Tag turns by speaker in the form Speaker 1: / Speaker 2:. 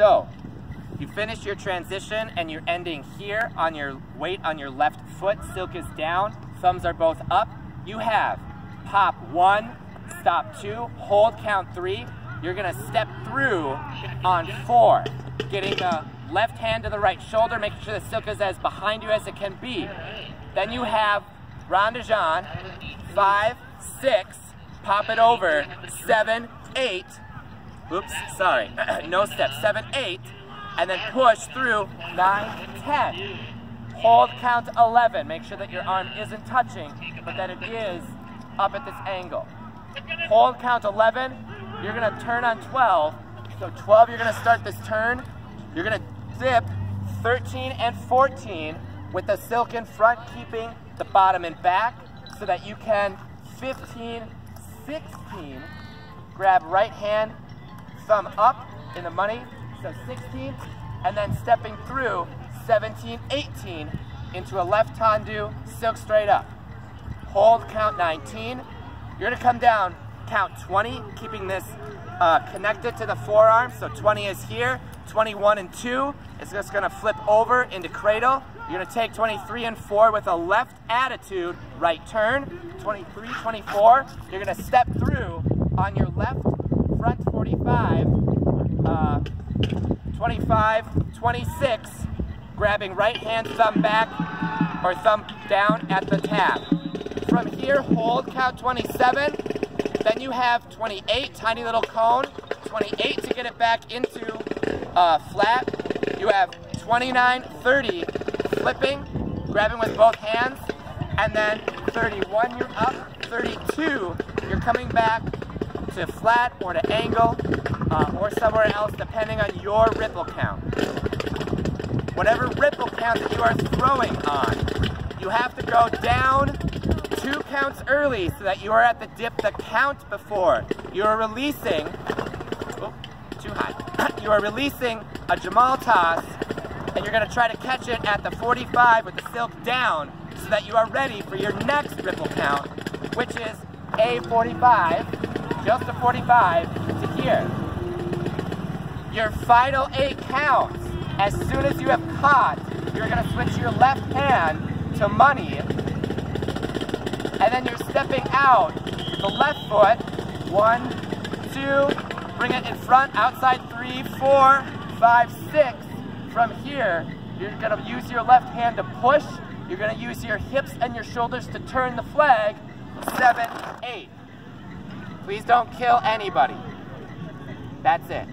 Speaker 1: So, you finish your transition and you're ending here on your weight on your left foot. Silk is down, thumbs are both up. You have pop one, stop two, hold count three. You're gonna step through on four, getting the left hand to the right shoulder, making sure the silk is as behind you as it can be. Then you have rond de jambe, five, six, pop it over, seven, eight, oops, sorry, no step, seven, eight, and then push through. Nine, ten. Hold count 11, make sure that your arm isn't touching, but that it is up at this angle. Hold count 11, you're gonna turn on 12, so 12, you're gonna start this turn, you're gonna dip 13 and 14 with the silk in front, keeping the bottom and back, so that you can 15, 16, grab right hand, thumb up in the money, so 16, and then stepping through 17, 18 into a left tendu, silk straight up. Hold count 19. You're gonna come down, count 20, keeping this uh, connected to the forearm. So 20 is here, 21 and 2 is just gonna flip over into cradle. You're gonna take 23 and 4 with a left attitude, right turn. 23, 24, you're gonna step through on your left front 45, uh, 25, 26, grabbing right hand thumb back or thumb down at the tab. From here, hold count 27, then you have 28, tiny little cone, 28 to get it back into uh, flat. You have 29, 30, flipping, grabbing with both hands, and then 31, you're up, 32, you're coming back to flat or to angle uh, or somewhere else depending on your ripple count. Whatever ripple count that you are throwing on, you have to go down two counts early so that you are at the dip the count before. You are releasing, oh, too high. you are releasing a Jammal toss and you're gonna try to catch it at the 45 with the silk down so that you are ready for your next ripple count, which is A45, just a 45 to here. Your final eight counts, as soon as you have caught, you're gonna switch your left hand to money, and then you're stepping out the left foot, one, two, bring it in front, outside three, four, five, six. From here, you're gonna use your left hand to push, you're gonna use your hips and your shoulders to turn the flag, seven, eight. Please don't kill anybody. That's it.